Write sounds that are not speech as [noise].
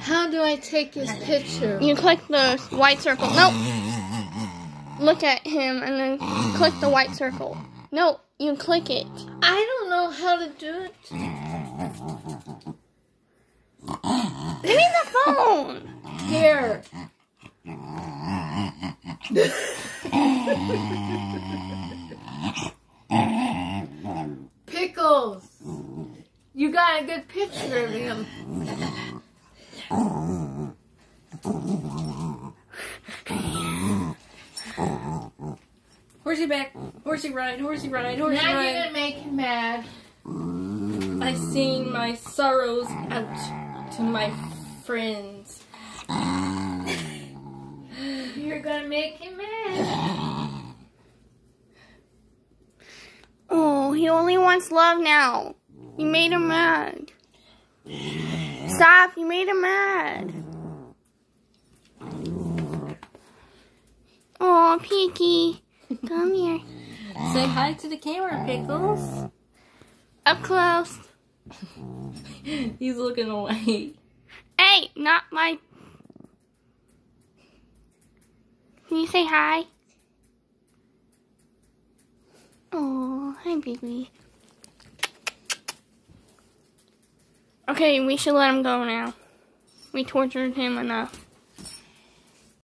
How do I take his picture? You click the white circle. No. Look at him and then click the white circle. No, you click it. I don't know how to do it. Give me the phone. Here. Pickles. You got a good picture of him. Horsey back, horsey ride, horsey ride, horsey Now you're ride. gonna make him mad. I sing my sorrows out to my friends. You're gonna make him mad. [sighs] Oh, he only wants love now. You made him mad. Stop, you made him mad. Oh, Peaky. Come here. [laughs] Say hi to the camera, Pickles. Up close. [laughs] He's looking away. Hey, not my. Can you say hi? Oh, hi, baby. Okay, we should let him go now. We tortured him enough.